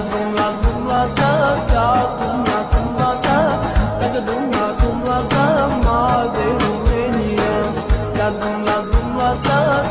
lazım lazım lazım lazım lazım lazım. Lazım lazım lazım lazım. Lazım lazım lazım lazım